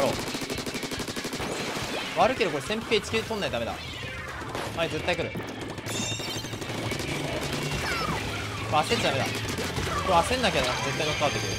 ろう。悪ければこれ旋風1球取んないとダメだ。はい絶対来る。焦っちゃダメだ。これ焦んなきゃ絶対ノックアウトできる。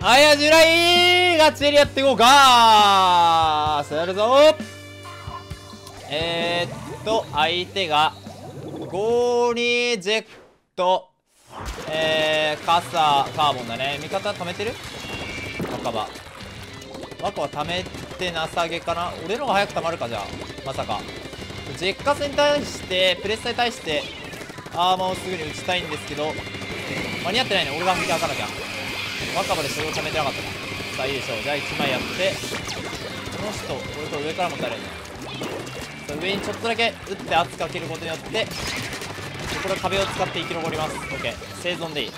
はいアジュライガチエリやっていこうかさあやるぞ。えー、っと相手がゴーニージェットえー、カサカーボンだね。味方貯めてる？若葉。若葉貯めてなさげかな？俺のが早く貯まるかじゃあ。まさか。ジェッカスに対してプレッサーに対してアーマーをすぐに打ちたいんですけど間に合ってないね。俺が見て開かなきゃ。若葉でそれを貯めてなかったな。さあいいでしょう。じゃあ1枚やって。この人俺と上からもたれる。ね上にちょっとだけ打って圧かけることによってこれ壁を使って生き残ります。OK 生存でいい。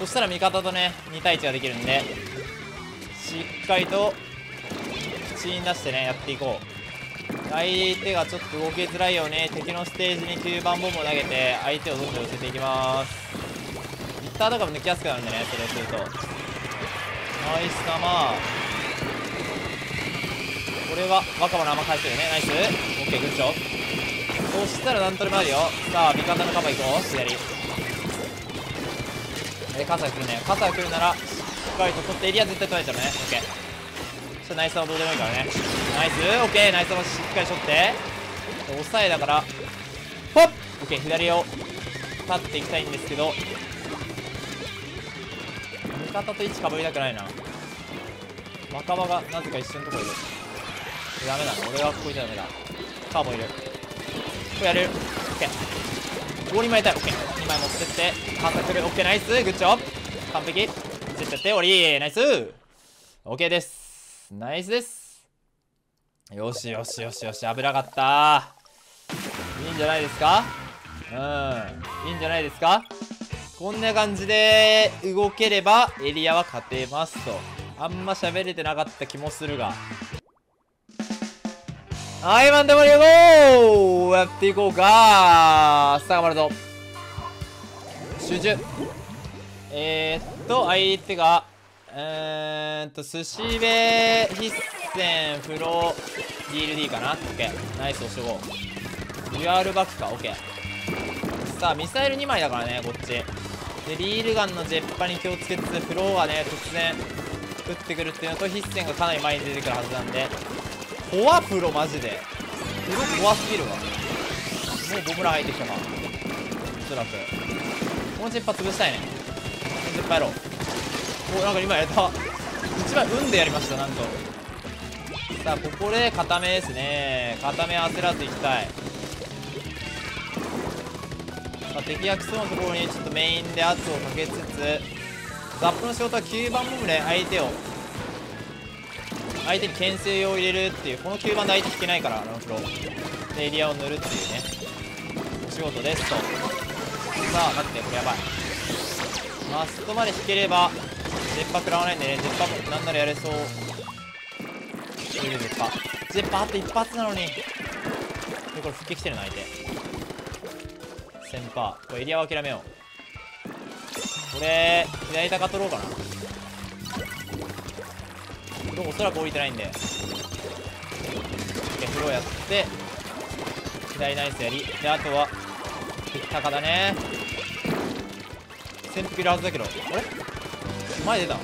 そしたら味方とね2対1ができるんでしっかりと口に出してねやっていこう。相手がちょっと動きづらいよね。敵のステージに9番ボムを投げて相手をどんどん寄せていきます。リッターとかも抜きやすくなるんでねそれをすると。ナイス玉これは若葉の甘返してるね。ナイス。OK グッチョそしたらなんとでもあるよ。さあ味方のカバー行こう。左え傘が来るね。傘が来るならしっかりと取ってエリア絶対取られちゃうね。オッケー。そしたらナイスはどうでもいいからね。ナイス。オッケー。ナイスはしっかりしょって。抑えだからポッオッケー。左を立っていきたいんですけど。味方と位置かぶりたくないな。若葉がなぜか一緒のところいるダメだ。な俺がここいたらダメだ。カーボンいる。れやれる。OK 5人前だよ OK2 枚持ってって。カーサクル OK ナイス。グッジョブ。完璧。絶対って終わり。ナイス。OK です。ナイスです。よしよしよしよし。危なかった。いいんじゃないですか？うん。いいんじゃないですか？こんな感じで動ければエリアは勝てますと。あんま喋れてなかった気もするが。はい、マンデモリゴーやっていこうかさあ、頑張るぞ。集中。えー、っと、相手が、えー、っと、寿司べ必戦、フロー、DLD かな？オッケー。ナイス、押しとこう。デュアルバックか、オッケー。さあ、ミサイル2枚だからね、こっち。で、リールガンのジェッパに気をつけつつ、フローはね、突然、撃ってくるっていうのと、必戦がかなり前に出てくるはずなんで、怖プロマジで。プロ怖すぎるわ。もうボムラ入ってきたかおそらく。このチッパ潰したいね。このチッパやろう。おなんか今やれた。一番運でやりましたなんと。さあここで固めですね。固め焦らずいきたい。さあ敵が来そうなところにちょっとメインで圧をかけつつザップの仕事は9番ボムで相手を相手に牽制を入れるっていうこの9番で相手引けないからランフローでエリアを塗るっていうね。お仕事ですと。さあ待ってこれやばい。マストまで引ければ絶波食らわないんでね。絶波なんならやれそう。いる絶波絶波あと一発なのに。でこれ復帰来てるの相手。先輩。これエリアを諦めよう。これ左高取ろうかな。おそらく置いてないんで。フローやって左ナイスやり。であとは高だね。潜伏いるはずだけど。あれ？前出た。帰っ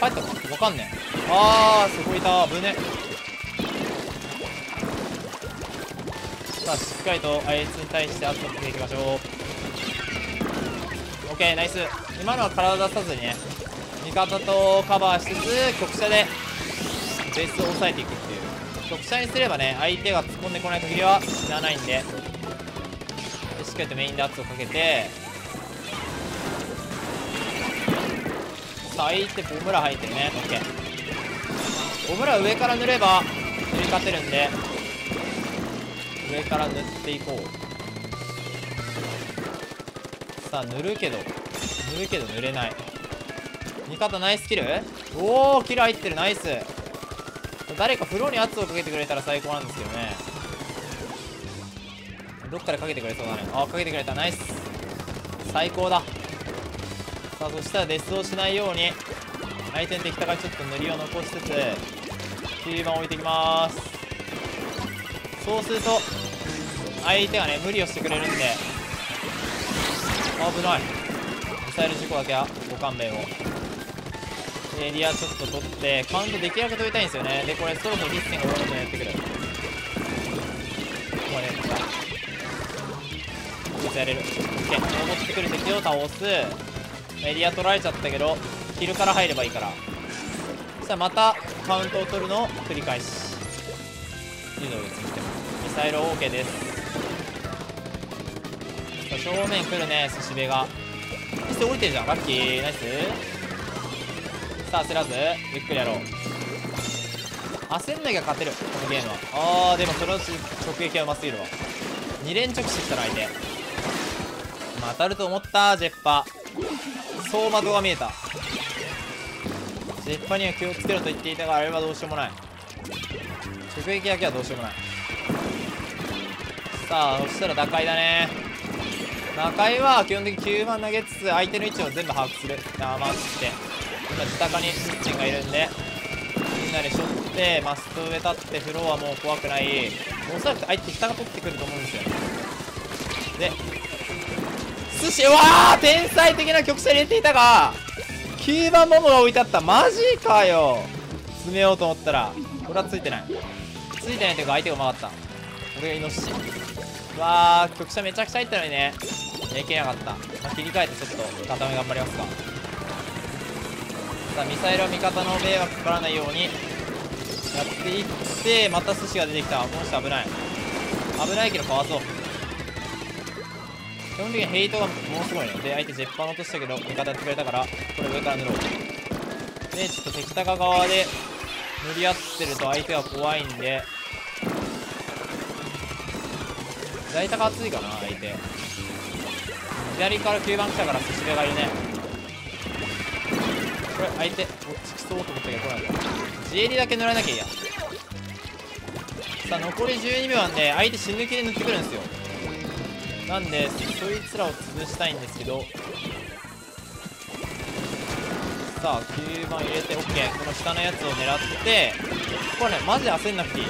たか？わかんねえ。あーそこいた。危ね。さあしっかりとあいつに対して圧をかけていきましょう。OK ナイス。今のは体出さずにね。味方とカバーしつつ局者でベースを抑えていくっていう。局者にすればね相手が突っ込んでこない限りは死なないんで。でしっかりとメインで圧をかけて。さあ相手ボムラ入ってるね。OK ボムラ上から塗れば塗り勝てるんで。上から塗っていこう。さあ塗るけど塗るけど塗れない。味方ナイスキル。おおキル入ってる。ナイス。誰か風呂に圧をかけてくれたら最高なんですけどね。どっかでかけてくれそうだね。あかけてくれた。ナイス。最高だ。さあそしたらデスをしないように相手の敵からちょっと塗りを残しつつ9番置いていきます。そうすると相手がね無理をしてくれるんで。危ない。ミサイル事故だけはご勘弁を。エリアちょっと取ってカウントできるだけ取りたいんですよね。でこれそろそろリッセンがどんどんやってくる。ここまでやったこいつやれる OK 登ってくる敵を倒す。エリア取られちゃったけどヒルから入ればいいから。そしたらまたカウントを取るのを繰り返し。柔道別にしてもミサイル OK です。正面来るね寿司部が。そして降りてるじゃん。ラッキー。ナイス。さあ焦らずゆっくりやろう。焦んなきゃ勝てるこのゲームは。あーでもその直撃はうますぎるわ。2連直したら相手。まあ当たると思ったジェッパ走馬灯が見えた。ジェッパには気をつけろと言っていたがあれはどうしようもない。直撃だけはどうしようもない。さあそしたら打開だね。打開は基本的に9番投げつつ相手の位置を全部把握する。あまって。今自高にスッチンがいるんでみんなでしょってマスト上立ってフロアもう怖くない。おそらく相手下が取ってくると思うんですよ。で寿司うわー天才的な局者入れていたが9番モモが置いてあった。マジかよ。詰めようと思ったらこれはついてない。ついてないというか相手がうまかった。俺がイノシシ。うわー局者めちゃくちゃ入ったのにね。いけなかった、まあ、切り替えてちょっと固め頑張りますか。さあミサイルは味方の迷惑かからないようにやっていってまた寿司が出てきた。この人危ない。危ないけどかわそう。基本的にヘイトがものすごいので相手ジェッパー落としたけど味方やってくれたからこれ上から塗ろう。でちょっと敵高側で塗り合ってると相手は怖いんで左高熱いかな相手。左から9番来たから寿司部がいるねこれ相手こっち来そうと思ったけど来ないか自衛にだけ塗らなきゃいいや。さあ残り12秒なんで相手死ぬ気で塗ってくるんですよ。なんでそいつらを潰したいんですけど。さあ9番入れて OK この下のやつを狙って。これねマジで焦んなくていい。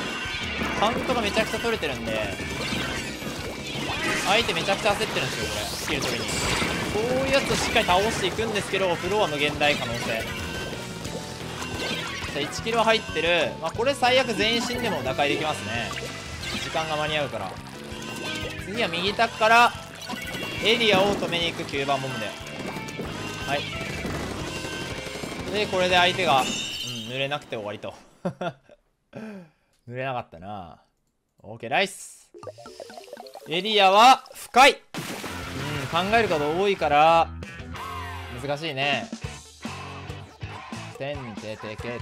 カウントがめちゃくちゃ取れてるんで。相手めちゃくちゃ焦ってるんですよこれスキル取りに。こういうやつをしっかり倒していくんですけどフロア無限大可能性。さあ1キロ入ってる、まあ、これ最悪全員死んでも打開できますね。時間が間に合うから次は右タッからエリアを止めに行く9番ボムで。はい。でこれで相手が、うん、濡れなくて終わりと。濡れなかったな。OK ライス。エリアは深い。うん考えること多いから難しいね。てんててけてん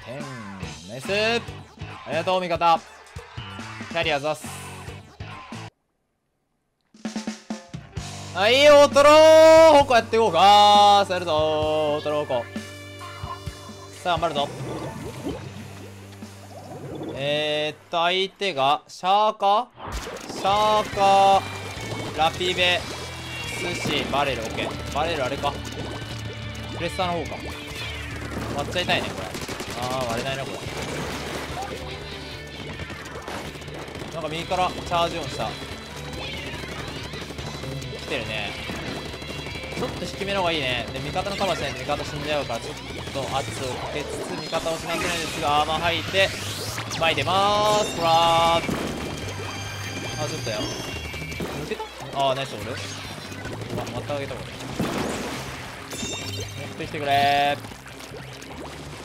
ナイスありがとう味方キャリアザス。はい大トロー矛やっていこうかさやるぞ大トロ矛さあ頑張るぞ。えー、っと相手がシャーカシャーカーラピベ寿司バレル OK バレルあれか。プレッサーの方か。割っちゃいたいねこれ。ああ割れないなこれ。なんか右からチャージオンした。うん来てるね。ちょっと低めの方がいいね。で味方のカバーしないと味方死んじゃうからちょっと圧をかけつつ味方をしなきゃいけないですがアーマー吐いて前出まーす。ほらーあちょっとや。抜けた？ああナイス俺ままたあげたこれ。持ってきてくれ。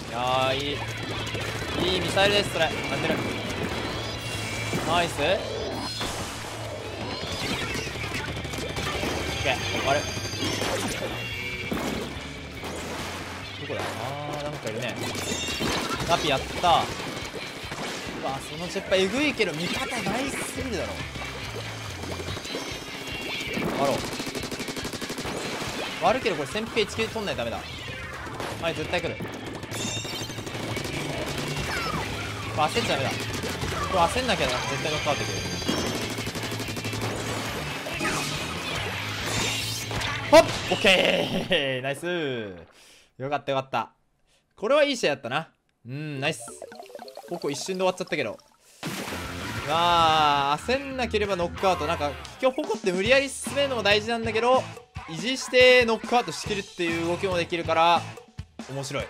いやーいい。いいミサイルですそれ。当てる。ナイス。オッケー終わる。どこだ？あーなんかいるね。ラピやった。わそのチェッパえぐいけど味方ナイスすぎるだろ。あろう。悪けどこれ旋風1球取んないとダメだ。はい絶対来る。焦っちゃダメだ。これ焦んなきゃ絶対ノックアウトいける。ほっオッケー！ナイス。よかったよかった。これはいい試合やったな。うんナイス。ここ一瞬で終わっちゃったけど。まあ焦んなければノックアウト。なんか今日ポコって無理やり進めるのも大事なんだけど維持してノックアウトしきるっていう動きもできるから面白い。